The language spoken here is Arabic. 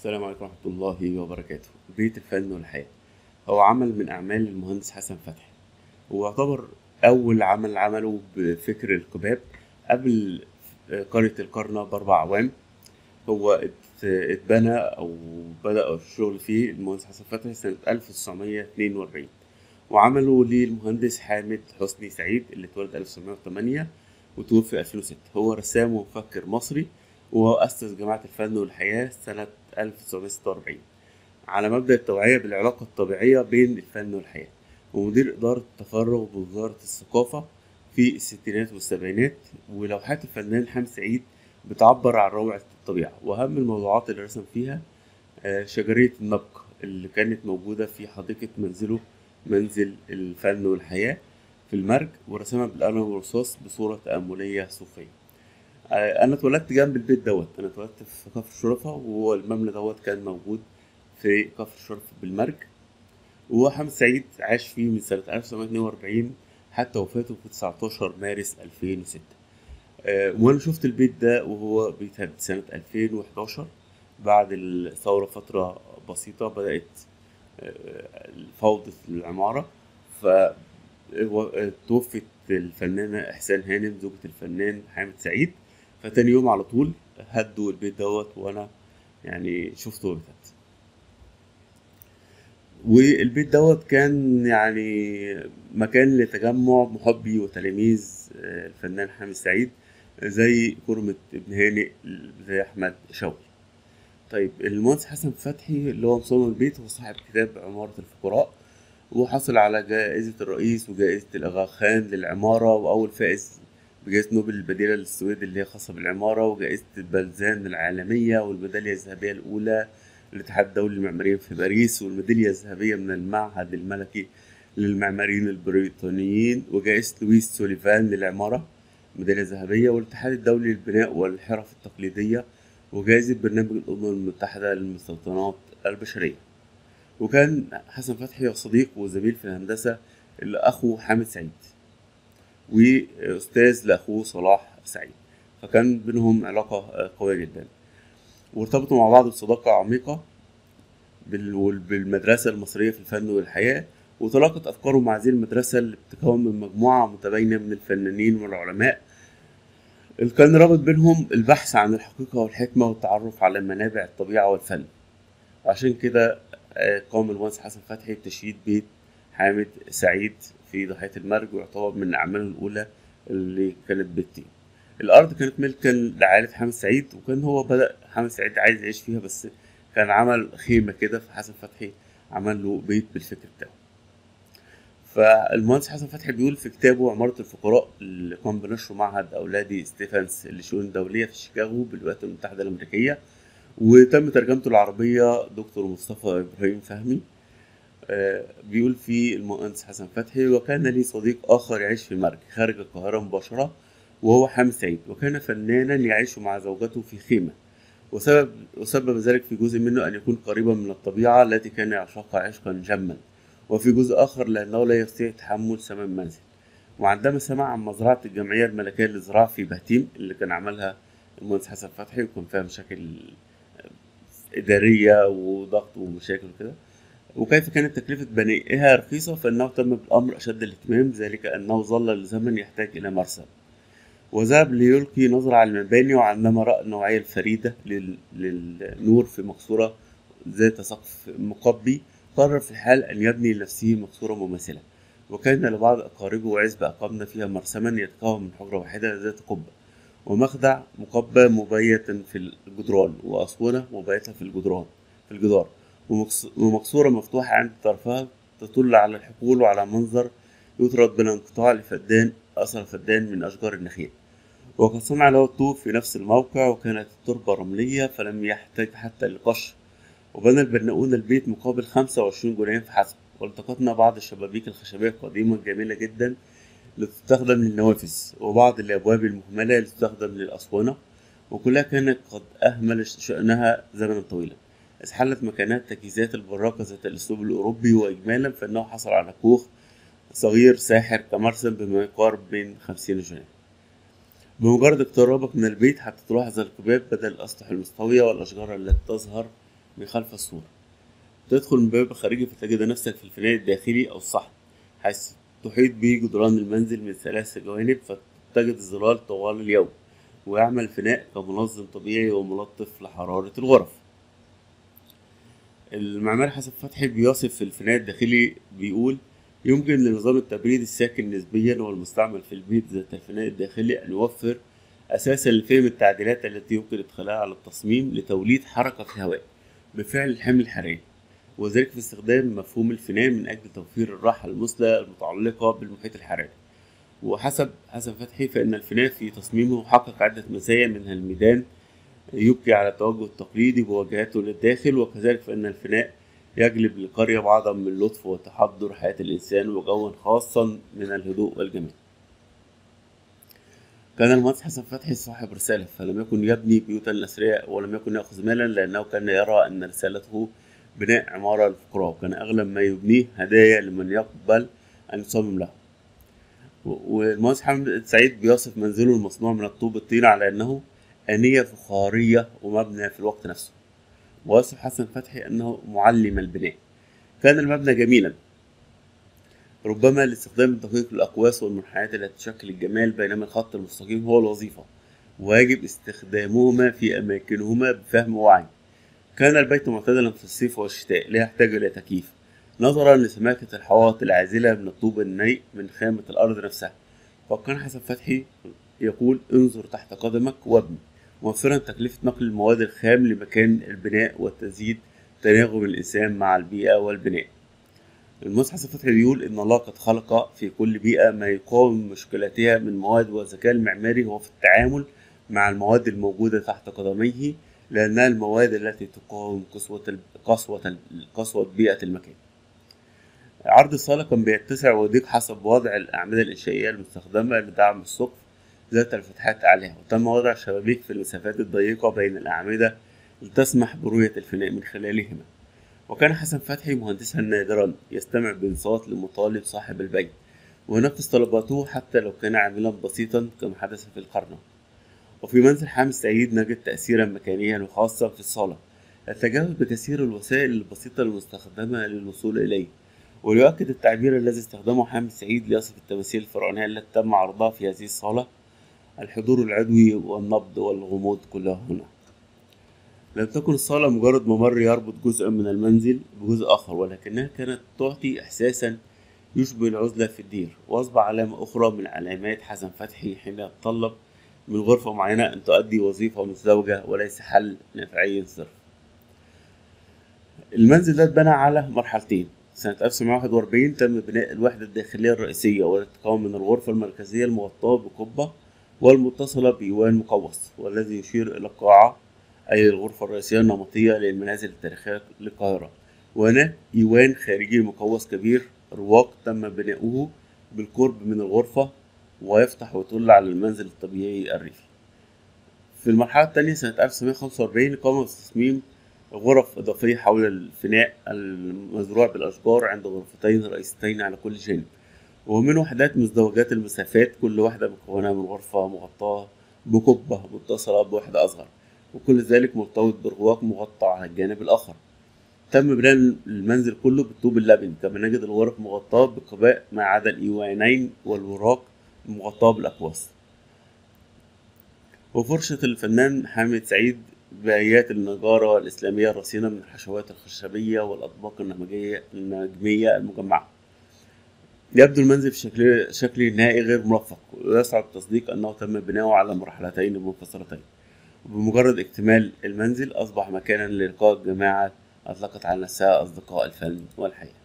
السلام عليكم ورحمة الله وبركاته. بيت الفن والحياة. هو عمل من أعمال المهندس حسن فتحي. هو يعتبر أول عمل عمله بفكر الكباب قبل قرية القرنة بأربع أعوام. هو ات- اتبنى أو بدأ الشغل فيه المهندس حسن فتحي سنة 1942 وعمله للمهندس حامد حسني سعيد اللي اتولد 1908 وتوفي 2006 هو رسام ومفكر مصري وأسس جماعة الفن والحياة سنة 1946 على مبدأ التوعية بالعلاقة الطبيعية بين الفن والحياة. ومدير إدارة التفرغ بوزارة الثقافة في الستينات والسبعينات ولوحات الفنان حامد سعيد بتعبر عن روعة الطبيعة. وأهم الموضوعات اللي رسم فيها آه، شجرية النبق اللي كانت موجودة في حديقة منزله منزل الفن والحياة في المرج ورسمها بالقلم والرصاص بصورة تأملية صوفية. آه، أنا اتولدت جنب البيت دوت. أنا اتولدت في كفر الشرفة وهو المبنى دوت كان موجود في كفر الشرفة بالمرج. وحامد سعيد عاش فيه من سنة 1942 حتى وفاته في 19 مارس 2006 آه، وأنا شفت البيت ده وهو بيتهد سنة 2011 بعد الثورة فترة بسيطة بدأت آه، فوضى العمارة. ف توفت الفنانة إحسان هانم زوجة الفنان حامد سعيد. فتاني يوم على طول هدوا البيت دوت وأنا يعني شفته بيتهد. والبيت دوت كان يعني مكان لتجمع محبي وتلاميذ آه، الفنان حامد سعيد زي كرمة ابن هانئ زي أحمد شوقي. طيب المهندس حسن فتحي اللي هو مصمم البيت هو صاحب كتاب عمارة الفقراء وحصل على جائزة الرئيس وجائزة الأغا خان للعمارة وأول فائز بجائزة نوبل البديلة للسويد اللي هي خاصة بالعمارة وجائزة بلزان العالمية والميدالية الذهبية الأولى الاتحاد الدولي للمعماريين في باريس والميدالية الذهبية من المعهد الملكي للمعماريين البريطانيين وجائزة لويس سوليفان للعمارة ميدالية ذهبية والاتحاد الدولي للبناء والحرف التقليدية وجائزة برنامج الأمم المتحدة للمستوطنات البشرية. وكان حسن فتحي صديق وزميل في الهندسة لأخو حامد سعيد. وأستاذ لأخوه صلاح سعيد. فكان بينهم علاقة قوية جدا. وارتبطوا مع بعض بصداقة عميقة بال- وال- بالمدرسة المصرية في الفن والحياة وتلاقت أفكارهم مع هذه المدرسة اللي بتتكون من مجموعة متباينة من الفنانين والعلماء. اللي كان رابط بينهم البحث عن الحقيقة والحكمة والتعرف على منابع الطبيعة والفن. عشان كده آه، قام المهندس حسن فتحي بتشييد بيت حامد سعيد في ضاحية المرج ويعتبر من أعماله الأولى اللي كانت بالطين الأرض كانت ملكا لعائلة حامد سعيد وكان هو بدأ حامد سعيد عايز يعيش فيها بس كان عمل خيمة كده فحسن فتحي عمل له بيت بالفكر بتاعه. فالمهندس حسن فتحي بيقول في كتابه عمارة الفقراء اللي قام بنشره معهد أدلاي ستيفنسون للشؤون الدولية في شيكاغو بالولايات المتحدة الأمريكية وتم ترجمته العربية دكتور مصطفى إبراهيم فهمي. بيقول فيه المهندس حسن فتحي وكان لي صديق آخر يعيش في المرج خارج القاهرة مباشرة وهو حامد سعيد وكان فنانا يعيش مع زوجته في خيمة وسبب وسبب ذلك في جزء منه أن يكون قريبا من الطبيعة التي كان يعشقها عشقا جما وفي جزء آخر لأنه لا يستطيع تحمل ثمن منزل وعندما سمع عن مزرعة الجمعية الملكية للزراعة في بهتيم اللي كان عملها المهندس حسن فتحي وكان فيها مشاكل إدارية وضغط ومشاكل وكده وكيف كانت تكلفة بنائها رخيصة فإنه تم بالأمر أشد الاهتمام ذلك أنه ظل لزمن يحتاج إلى مرسى وذهب ليلقي نظرة على المباني وعندما رأى النوعية الفريدة لل... للنور في مقصورة ذات سقف مقبي قرر في الحال أن يبني لنفسه مقصورة مماثلة. وكان لبعض أقاربه عزبة أقمنا فيها مرسما يتكون من حجرة واحدة ذات قبة ومخدع مقبى مبيت في الجدران وأسورة مبيتة في الجدران في الجدار. ومقصورة مفتوحة عند طرفها تطل على الحقول وعلى منظر يطرد بلا انقطاع لفدان أثر فدان من أشجار النخيل. وقد صنع له الطوب في نفس الموقع وكانت التربة رملية فلم يحتاج حتى لقش. وبنى البناؤون البيت مقابل 25 جنيه فحسب والتقطنا بعض الشبابيك الخشبية القديمة الجميلة جدا لتستخدم للنوافذ وبعض الأبواب المهملة لتستخدم للأسوانة وكلها كانت قد أهمل شأنها زمنا طويلا. إذ حلت مكانات تجهيزات البراقة ذات الأسلوب الأوروبي وإجمالا فإنه حصل على كوخ صغير ساحر كمرسم بما يقارب من 50 جنيه بمجرد اقترابك من البيت حتى تلاحظ القباب بدل الأسطح المستوية والأشجار التي تظهر من خلف السور تدخل من باب خارجي فتجد نفسك في الفناء الداخلي أو الصحن حيث تحيط به جدران المنزل من ثلاث جوانب فتجد الظلال طوال اليوم ويعمل الفناء كمنظم طبيعي وملطف لحرارة الغرف. المعماري حسن فتحي بيصف الفناء الداخلي بيقول يمكن لنظام التبريد الساكن نسبيا والمستعمل في البيت ذات الفناء الداخلي أن يوفر أساسا لفهم التعديلات التي يمكن إدخالها على التصميم لتوليد حركة في الهواء بفعل الحمل الحراري وذلك في استخدام مفهوم الفناء من أجل توفير الراحة المثلى المتعلقة بالمحيط الحراري. وحسب حسن فتحي فإن الفناء في تصميمه حقق عدة مزايا منها الميدان يبقي على التوجه التقليدي بواجهته للداخل وكذلك فإن الفناء يجلب للقرية بعضا من اللطف وتحضر حياة الإنسان وجوا خاصا من الهدوء والجمال. كان المهندس حسن فتحي صاحب رسالة فلم يكن يبني بيوتا الأثرياء ولم يكن يأخذ مالا لأنه كان يرى أن رسالته بناء عمارة للفقراء وكان أغلب ما يبنيه هدايا لمن يقبل أن يصمم له. والمهندس حمد سعيد بيصف منزله المصنوع من الطوب الطين على أنه آنية فخارية ومبنى في الوقت نفسه. ويصف حسن فتحي أنه معلم البناء. كان المبنى جميلا. ربما لاستخدام دقيق الأقواس والمنحنيات التي تشكل الجمال بينما الخط المستقيم هو الوظيفة ويجب استخدامهما في أماكنهما بفهم ووعي. كان البيت معتدلا في الصيف والشتاء لا يحتاج إلى تكييف. نظرا لسماكة الحوائط العازلة من الطوب النيء من خامة الأرض نفسها. وكان حسن فتحي يقول انظر تحت قدمك وابني. موفرا تكلفة نقل المواد الخام لمكان البناء وتزيد تناغم الإنسان مع البيئة والبناء حسن فتحي بيقول إن الله قد خلق في كل بيئة ما يقاوم مشكلاتها من مواد والذكاء المعماري هو في التعامل مع المواد الموجودة تحت قدميه لأنها المواد التي تقاوم قسوة قسوة قسوة بيئة المكان. عرض الصالة كان بيتسع ويضيق حسب وضع الأعمدة الإنشائية المستخدمة لدعم السقف ذات الفتحات عليها وتم وضع شبابيك في المسافات الضيقة بين الأعمدة لتسمح برؤية الفناء من خلالهما. وكان حسن فتحي مهندسا نادرا يستمع بانصات لمطالب صاحب البيت وينفذ طلباته حتى لو كان عاملا بسيطا كما حدث في القرن. وفي منزل حامد سعيد نجد تأثيرا مكانيا وخاصا في الصالة. التجاوز بكثير الوسائل البسيطة المستخدمة للوصول إليه وليؤكد التعبير الذي استخدمه حامد سعيد ليصف التماثيل الفرعونية التي تم عرضها في هذه الصالة الحضور العدوي والنبض والغموض كلها هنا. لم تكن الصالة مجرد ممر يربط جزء من المنزل بجزء آخر ولكنها كانت تعطي إحساسا يشبه العزلة في الدير وأصبح علامة أخرى من علامات حسن فتحي حين يتطلب من غرفة معينة أن تؤدي وظيفة متزوجة وليس حل نفعي صرف. المنزل ده اتبنى على مرحلتين. سنة 1941 تم بناء الوحدة الداخلية الرئيسية والتي تتكون من الغرفة المركزية المغطاة بقبة والمتصلة بإيوان مقوس والذي يشير إلى القاعة أي الغرفة الرئيسية النمطية للمنازل التاريخية للقاهرة. وهناك إيوان خارجي مقوس كبير رواق تم بناؤه بالقرب من الغرفة ويفتح ويطل على المنزل الطبيعي الريفي. في المرحلة الثانية سنة 1945 قام بتصميم غرف إضافية حول الفناء المزروع بالأشجار عند غرفتين رئيستين على كل جانب. ومن وحدات مزدوجات المسافات كل واحدة مكونة من غرفة مغطاة بقبة متصلة بوحدة أصغر وكل ذلك مرتبط برواق مغطى على الجانب الآخر. تم بناء المنزل كله بالطوب اللبن كما نجد الغرف مغطاة بقباء ما عدا الإيوانين والوراق مغطاة بالأقواس. وفرشة الفنان حامد سعيد بآيات النجارة الإسلامية الرصينة من الحشوات الخشبية والأطباق النمجية النجمية المجمعة. يبدو المنزل في شكل شكله النهائي غير مرفق ويصعب التصديق أنه تم بناؤه على مرحلتين منفصلتين. وبمجرد اكتمال المنزل أصبح مكانا للقاء جماعة أطلقت على نفسها أصدقاء الفن والحياة.